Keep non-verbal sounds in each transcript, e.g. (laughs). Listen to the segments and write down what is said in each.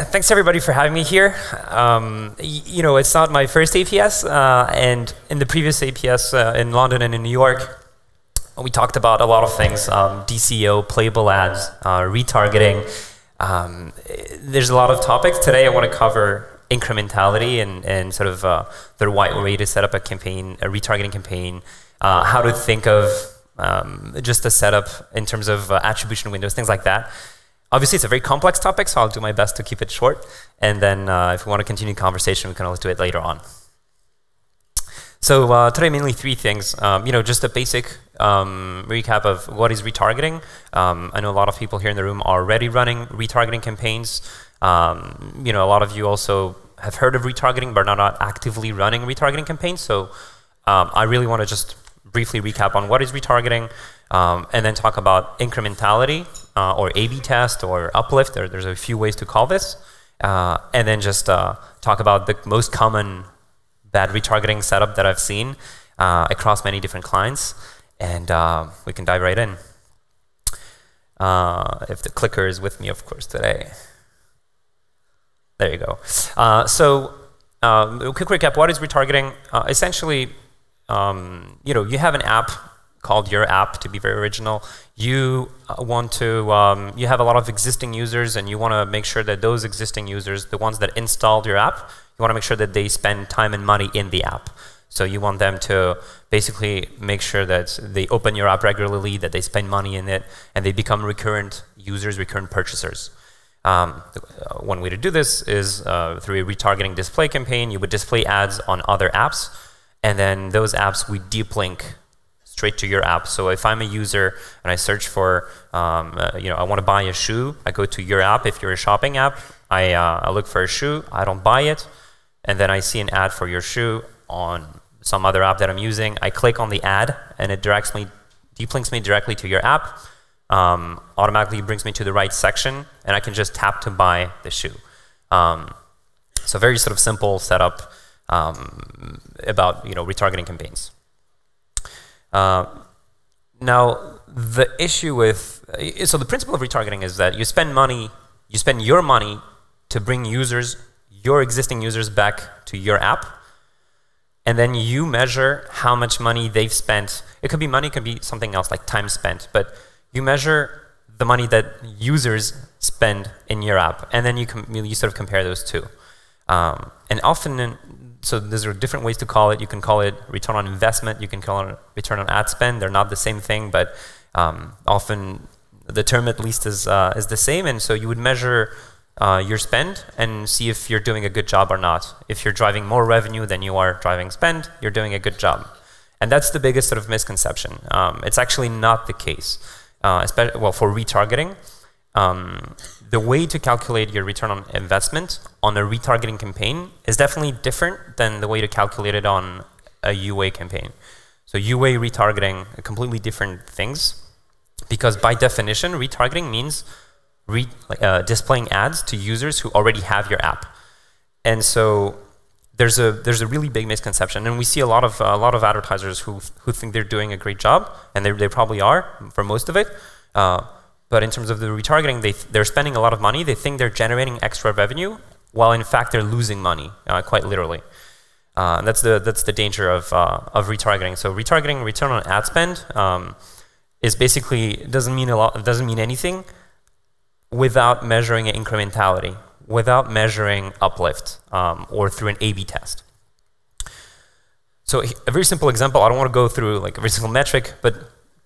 Uh, thanks everybody for having me here. Um, you know, it's not my first APS, uh, and in the previous APS uh, in London and in New York, we talked about a lot of things: um, DCO, playable ads, uh, retargeting. Um, there's a lot of topics today. I want to cover incrementality and, and sort of uh, the right way to set up a campaign, a retargeting campaign, uh, how to think of um, just the setup in terms of attribution windows, things like that. Obviously, it's a very complex topic, so I'll do my best to keep it short. And then uh, if we want to continue conversation, we can always do it later on. So uh, today, mainly three things. Um, you know, just a basic um, recap of what is retargeting. Um, I know a lot of people here in the room are already running retargeting campaigns. Um, you know, a lot of you also have heard of retargeting, but are not actively running retargeting campaigns. So um, I really want to just briefly recap on what is retargeting, um, and then talk about incrementality uh, or A-B test or uplift. There, there's a few ways to call this. Uh, and then just uh, talk about the most common bad retargeting setup that I've seen uh, across many different clients. And uh, we can dive right in. If the clicker is with me, of course, today. There you go. so um, quick recap, what is retargeting? essentially, um, you know, you have an app called your app to be very original. You uh, want to, um, you have a lot of existing users and you want to make sure that those existing users, the ones that installed your app, you want to make sure that they spend time and money in the app. So you want them to basically make sure that they open your app regularly, that they spend money in it, and they become recurrent users, recurrent purchasers. Um, uh, one way to do this is uh, through a retargeting display campaign. You would display ads on other apps, and then those apps we deep link straight to your app. So if I'm a user and I search for, um, uh, you know, I want to buy a shoe, I go to your app. If you're a shopping app, I, uh, I look for a shoe, I don't buy it, and then I see an ad for your shoe on some other app that I'm using. I click on the ad, and it directs me, deep links me directly to your app. Um, automatically brings me to the right section, and I can just tap to buy the shoe. Um, so very sort of simple setup um, about you know retargeting campaigns. Uh, now, the issue with, uh, so the principle of retargeting is that you spend money, you spend your money to bring users, your existing users back to your app, and then you measure how much money they've spent. It could be money, it could be something else like time spent, but you measure the money that users spend in your app, and then you, you sort of compare those two. Um, and often so these are different ways to call it. You can call it return on investment. You can call it return on ad spend. They're not the same thing, but um, often the term at least is, uh, is the same. And so you would measure uh, your spend and see if you're doing a good job or not. If you're driving more revenue than you are driving spend, you're doing a good job. And that's the biggest sort of misconception. Um, it's actually not the case. Uh, especially, well, for retargeting, um, the way to calculate your return on investment on a retargeting campaign is definitely different than the way to calculate it on a UA campaign. So UA retargeting are completely different things because by definition, retargeting means re uh, displaying ads to users who already have your app. And so there's a there's a really big misconception, and we see a lot of uh, a lot of advertisers who who think they're doing a great job, and they they probably are for most of it. Uh, but in terms of the retargeting, they they're spending a lot of money. They think they're generating extra revenue, while in fact they're losing money, uh, quite literally. Uh, and that's the that's the danger of uh, of retargeting. So retargeting, return on ad spend, um, is basically doesn't mean a lot. Doesn't mean anything without measuring incrementality, without measuring uplift, um, or through an A/B test. So a very simple example. I don't want to go through like every single metric, but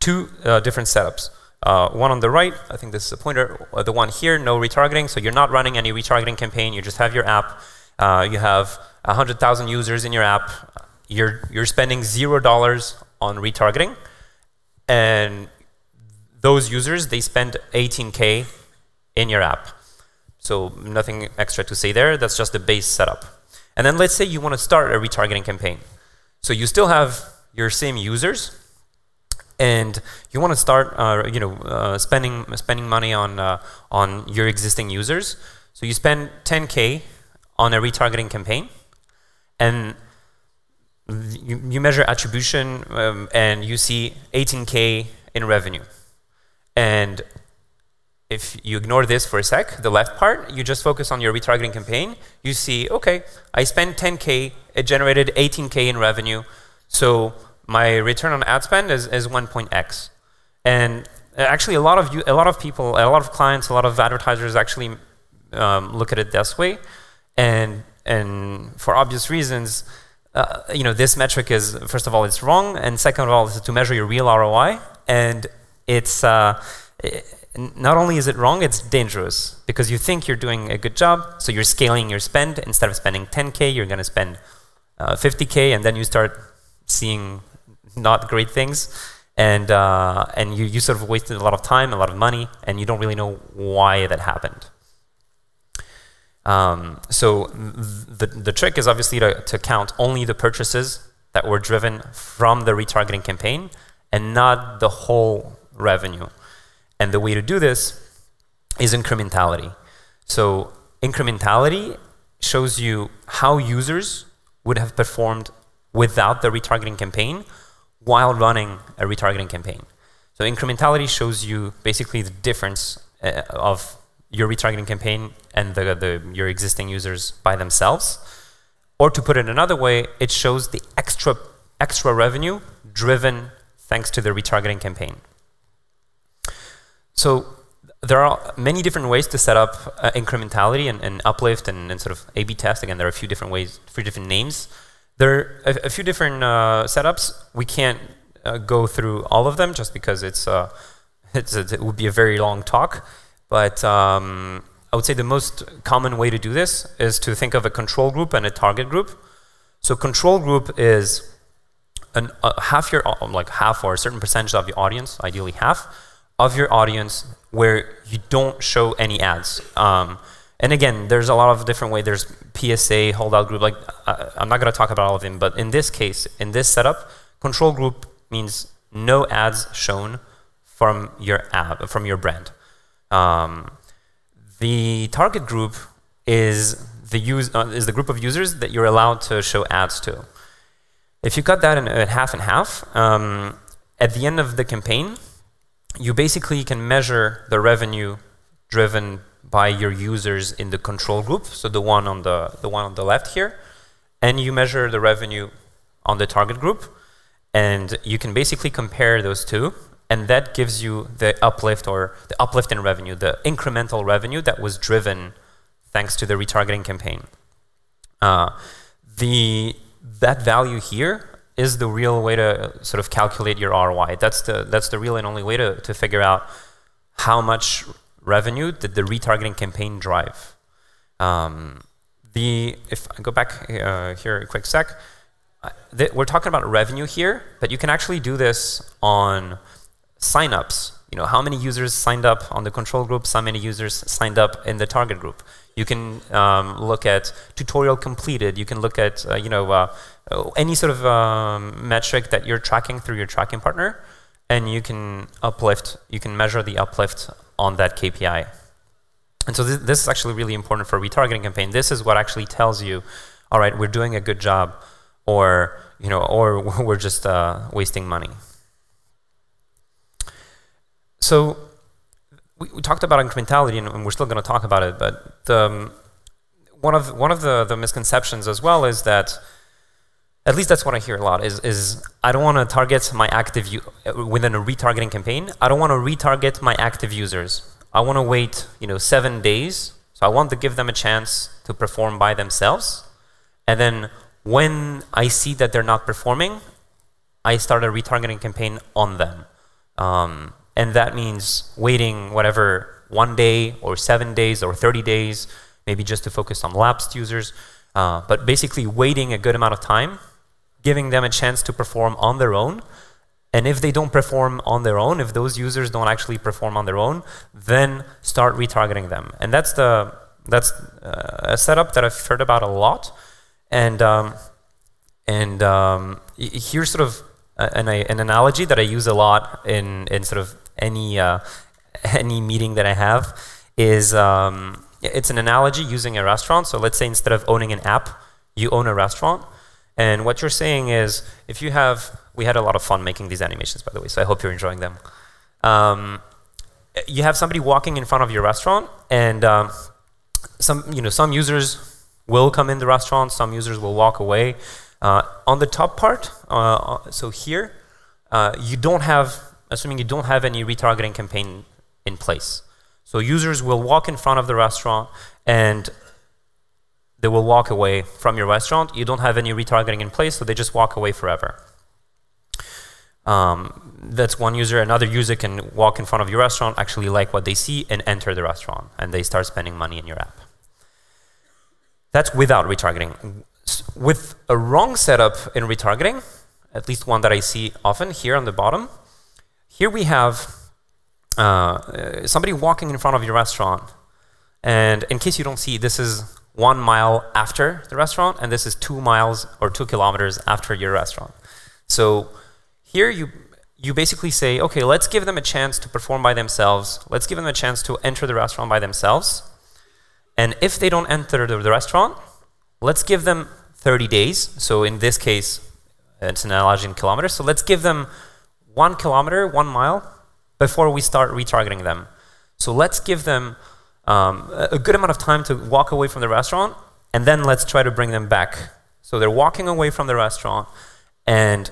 two uh, different setups. Uh, one on the right, I think this is a pointer. Uh, the one here, no retargeting. So you're not running any retargeting campaign. You just have your app. Uh, you have 100,000 users in your app. You're, you're spending $0 on retargeting. And those users, they spend 18K in your app. So nothing extra to say there. That's just the base setup. And then let's say you want to start a retargeting campaign. So you still have your same users, and you want to start, uh, you know, uh, spending spending money on uh, on your existing users. So you spend 10k on a retargeting campaign, and you, you measure attribution, um, and you see 18k in revenue, and if you ignore this for a sec, the left part, you just focus on your retargeting campaign, you see, okay, I spent 10K, it generated 18K in revenue, so my return on ad spend is, is 1.x. And actually a lot of you, a lot of people, a lot of clients, a lot of advertisers actually um, look at it this way, and and for obvious reasons, uh, you know, this metric is first of all it's wrong, and second of all, it's to measure your real ROI, and it's uh, not only is it wrong, it's dangerous. Because you think you're doing a good job, so you're scaling your spend. Instead of spending 10k, you're going to spend uh, 50k, and then you start seeing not great things and uh, and you, you sort of wasted a lot of time, a lot of money, and you don't really know why that happened. Um, so the, the trick is obviously to, to count only the purchases that were driven from the retargeting campaign and not the whole revenue. And the way to do this is incrementality. So incrementality shows you how users would have performed without the retargeting campaign while running a retargeting campaign. So incrementality shows you basically the difference uh, of your retargeting campaign and the, the, your existing users by themselves. Or to put it another way, it shows the extra, extra revenue driven thanks to the retargeting campaign. So there are many different ways to set up uh, incrementality and, and uplift and, and, sort of A-B test. Again, there are a few different ways, few different names. There are a, a few different uh, setups. We can't uh, go through all of them just because it's, uh, it's a, it would be a very long talk. But um, I would say the most common way to do this is to think of a control group and a target group. So control group is an, uh, half your, uh, like half or a certain percentage of your audience, ideally half, of your audience where you don't show any ads. Um, and again, there's a lot of different ways. There's PSA, holdout group. Like uh, I'm not going to talk about all of them, but in this case, in this setup, control group means no ads shown from your app, from your brand. Um, the target group is the use uh, is the group of users that you're allowed to show ads to. If you cut that in, in half and half, um, at the end of the campaign, you basically can measure the revenue driven by your users in the control group, so the one on the, the one on the left here, and you measure the revenue on the target group, and you can basically compare those two, and that gives you the uplift or the uplift in revenue, the incremental revenue that was driven thanks to the retargeting campaign. Uh, the, that value here is the real way to sort of calculate your ROI. That's the, that's the real and only way to, to figure out how much revenue did the retargeting campaign drive. Um, the, if I go back uh, here a quick sec, uh, we're talking about revenue here, but you can actually do this on signups. You know, how many users signed up on the control group, how many users signed up in the target group. You can um, look at tutorial completed. You can look at, uh, you know, uh, any sort of um, metric that you're tracking through your tracking partner, and you can uplift, you can measure the uplift on that KPI. And so th this is actually really important for a retargeting campaign. This is what actually tells you, all right, we're doing a good job, or you know, or (laughs) we're just uh, wasting money. So we, we, talked about incrementality, and, we're still going to talk about it. But the, um, one of one of the, the misconceptions as well is that, at least that's what I hear a lot, is is I don't want to target my active within a retargeting campaign. I don't want to retarget my active users. I want to wait, you know, seven days. So I want to give them a chance to perform by themselves, and then when I see that they're not performing, I start a retargeting campaign on them. Um, and that means waiting whatever one day or seven days or 30 days, maybe just to focus on lapsed users. Uh, but basically waiting a good amount of time, giving them a chance to perform on their own. And if they don't perform on their own, if those users don't actually perform on their own, then start retargeting them. And that's the that's uh, a setup that I've heard about a lot. And um, and um, here's sort of an, an analogy that I use a lot in in sort of any uh, (laughs) any meeting that I have is um, it's an analogy using a restaurant. So let's say instead of owning an app, you own a restaurant. And what you're saying is, if you have, we had a lot of fun making these animations, by the way, so I hope you're enjoying them. Um, you have somebody walking in front of your restaurant, and um, some, you know, some users will come in the restaurant, some users will walk away. Uh, on the top part, uh, so here, uh, you don't have, assuming you don't have any retargeting campaign in place. So users will walk in front of the restaurant and they will walk away from your restaurant. You don't have any retargeting in place, so they just walk away forever. Um, that's one user. Another user can walk in front of your restaurant, actually like what they see, and enter the restaurant, and they start spending money in your app. That's without retargeting. With a wrong setup in retargeting, at least one that I see often here on the bottom, here we have uh, somebody walking in front of your restaurant, and in case you don't see, this is one mile after the restaurant, and this is two miles or two kilometers after your restaurant. So here you you basically say, okay, let's give them a chance to perform by themselves. Let's give them a chance to enter the restaurant by themselves. And if they don't enter the, the restaurant, let's give them 30 days. So in this case, it's an analogy in kilometers. So let's give them one kilometer, one mile, before we start retargeting them. So let's give them um, a good amount of time to walk away from the restaurant, and then let's try to bring them back. So they're walking away from the restaurant, and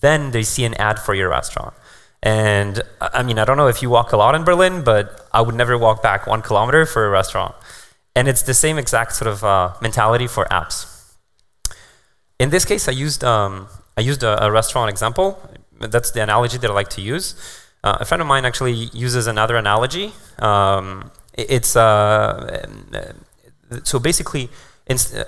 then they see an ad for your restaurant. And I mean, I don't know if you walk a lot in Berlin, but I would never walk back one kilometer for a restaurant. And it's the same exact sort of uh, mentality for apps. In this case, I used, um, I used a, a restaurant example. That's the analogy that I like to use. Uh, a friend of mine actually uses another analogy. Um, it's uh, so basically,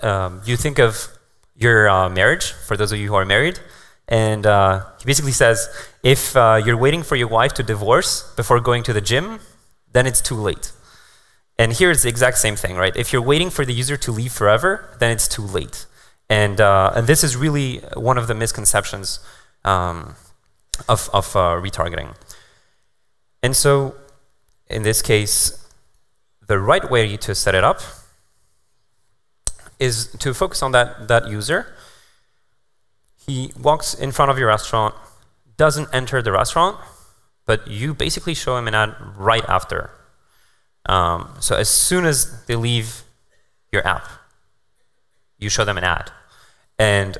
um, you think of your uh, marriage for those of you who are married, and uh, he basically says if uh, you're waiting for your wife to divorce before going to the gym, then it's too late. And here it's the exact same thing, right? If you're waiting for the user to leave forever, then it's too late. And, uh, and this is really one of the misconceptions um, of, of uh, retargeting. And so, in this case, the right way to set it up is to focus on that, that user. He walks in front of your restaurant, doesn't enter the restaurant, but you basically show him an ad right after. Um, so as soon as they leave your app, you show them an ad. And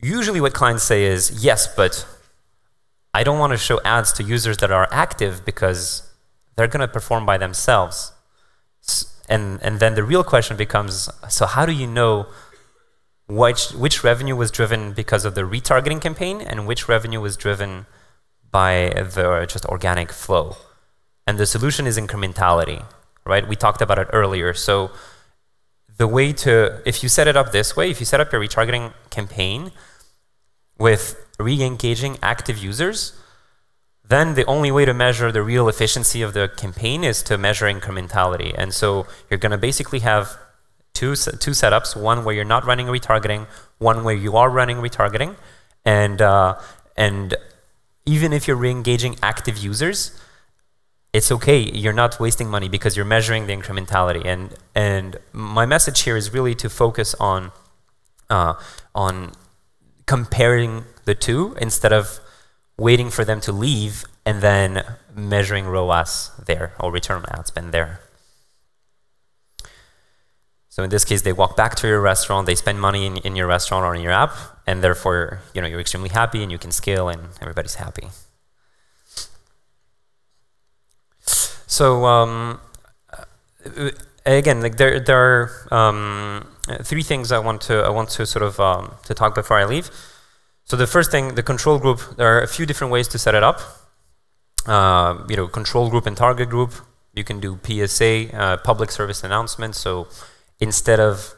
usually what clients say is, yes, but I don't want to show ads to users that are active because they're going to perform by themselves. And, and then the real question becomes, so how do you know which, which revenue was driven because of the retargeting campaign and which revenue was driven by the just organic flow? And the solution is incrementality, right? We talked about it earlier. So the way to, if you set it up this way, if you set up your retargeting campaign with re-engaging active users, then the only way to measure the real efficiency of the campaign is to measure incrementality. And so you're going to basically have two, two setups, one where you're not running retargeting, one where you are running retargeting. And, uh, and even if you're re-engaging active users, it's okay. You're not wasting money because you're measuring the incrementality. And, and my message here is really to focus on, uh, on comparing the two instead of waiting for them to leave and then measuring ROAS there or return on ad spend there. So in this case, they walk back to your restaurant, they spend money in, in your restaurant or in your app, and therefore you know, you're extremely happy and you can scale and everybody's happy. So um, uh, again, like there, there are um, three things I want to I want to sort of um, to talk before I leave. So the first thing, the control group, there are a few different ways to set it up. Uh, you know, control group and target group. You can do PSA, uh, public service announcement. So instead of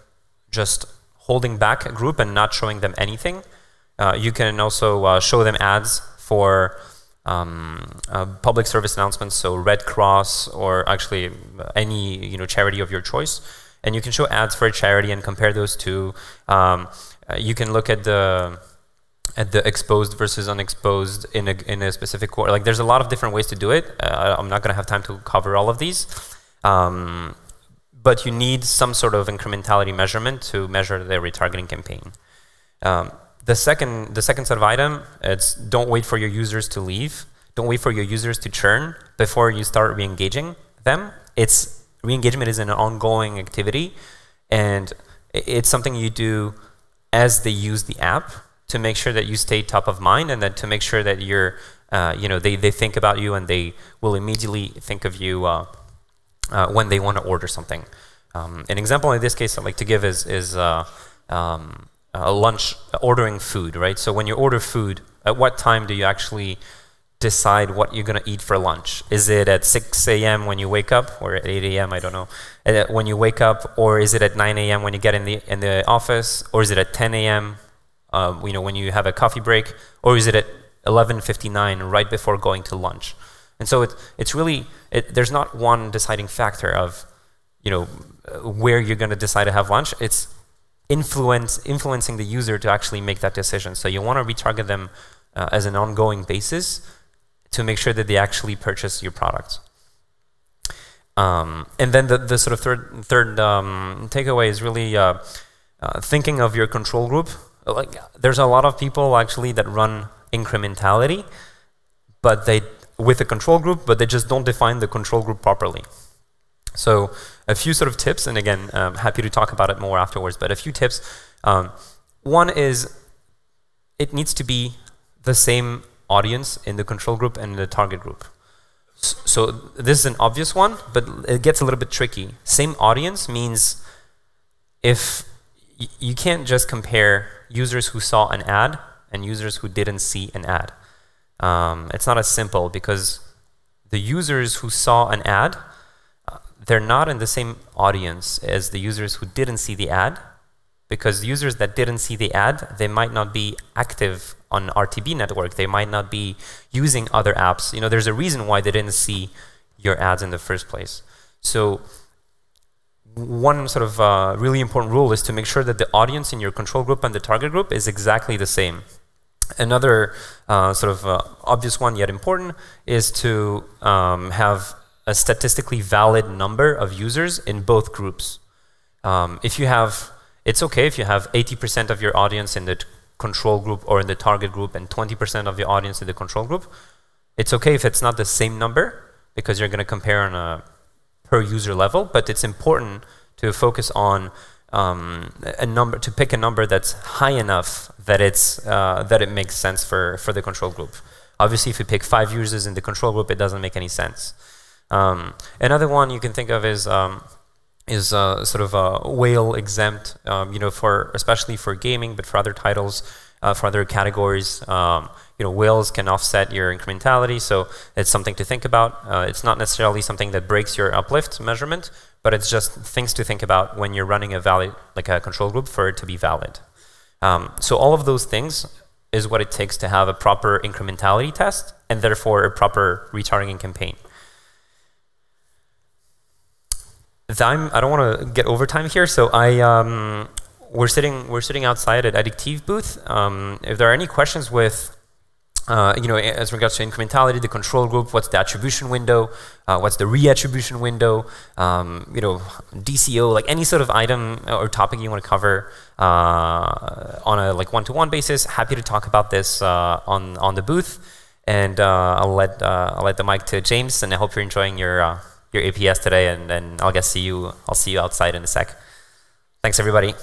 just holding back a group and not showing them anything, uh, you can also uh, show them ads for um, uh, public service announcements, so Red Cross or actually any you know charity of your choice, and you can show ads for a charity and compare those two. Um, uh, you can look at the at the exposed versus unexposed in a, in a specific quarter. Like there's a lot of different ways to do it. Uh, I'm not going to have time to cover all of these. Um, but you need some sort of incrementality measurement to measure the retargeting campaign. Um, the second, the second set of item, it's don't wait for your users to leave. don't wait for your users to churn before you start re-engaging them. It's re-engagement is an ongoing activity, and it's something you do as they use the app to make sure that you stay top of mind, and then to make sure that you're, uh, you know, they they think about you and they will immediately think of you uh, uh, when they want to order something. Um, an example in this case I'd like to give is is uh, um, a lunch ordering food, right? So when you order food, at what time do you actually decide what you're going to eat for lunch? Is it at 6 a.m. when you wake up, or at 8 a.m. I don't know, uh, when you wake up, or is it at 9 a.m. when you get in the in the office, or is it at 10 a.m. Um, you know when you have a coffee break, or is it at 11:59 right before going to lunch? And so it, it's really it, there's not one deciding factor of you know where you're going to decide to have lunch. It's influence influencing the user to actually make that decision. So you want to retarget them uh, as an ongoing basis to make sure that they actually purchase your product. Um, and then the, the sort of third, third um, takeaway is really uh, uh, thinking of your control group. Like, there's a lot of people actually that run incrementality, but they with a control group, but they just don't define the control group properly. So a few sort of tips, and again, I'm happy to talk about it more afterwards, but a few tips. Um, one is it needs to be the same audience in the control group and the target group. So this is an obvious one, but it gets a little bit tricky. Same audience means if you can't just compare users who saw an ad and users who didn't see an ad. Um, it's not as simple because the users who saw an ad, uh, they're not in the same audience as the users who didn't see the ad because users that didn't see the ad, they might not be active on RTB network. They might not be using other apps. You know, there's a reason why they didn't see your ads in the first place. So one sort of uh, really important rule is to make sure that the audience in your control group and the target group is exactly the same. Another uh, sort of uh, obvious one yet important is to um, have a statistically valid number of users in both groups. Um, if you have, it's okay if you have 80% of your audience in the control group or in the target group and 20% of the audience in the control group. It's okay if it's not the same number because you're going to compare on a per user level, but it's important to focus on um, a number to pick a number that's high enough that it's uh, that it makes sense for for the control group. Obviously, if you pick five users in the control group, it doesn't make any sense. Um, another one you can think of is um, is uh, sort of a whale exempt, um, you know, for especially for gaming, but for other titles, uh, for other categories, um, you know, whales can offset your incrementality, so it's something to think about. Uh, it's not necessarily something that breaks your uplift measurement, but it's just things to think about when you're running a valid, like a control group for it to be valid. Um, so all of those things is what it takes to have a proper incrementality test, and therefore a proper retargeting campaign. I'm, I don't want to get overtime here, so I um, we're sitting we're sitting outside at Adikteev booth. Um, if there are any questions with uh, you know, as regards to incrementality, the control group, what's the attribution window, uh, what's the re-attribution window, um, you know, DCO, like any sort of item or topic you want to cover uh, on a like one-to-one -one basis. Happy to talk about this uh, on on the booth, and uh, I'll let I'll let the mic to James, and I hope you're enjoying your your APS today, and then I'll guess see you. I'll see you outside in a sec. Thanks, everybody.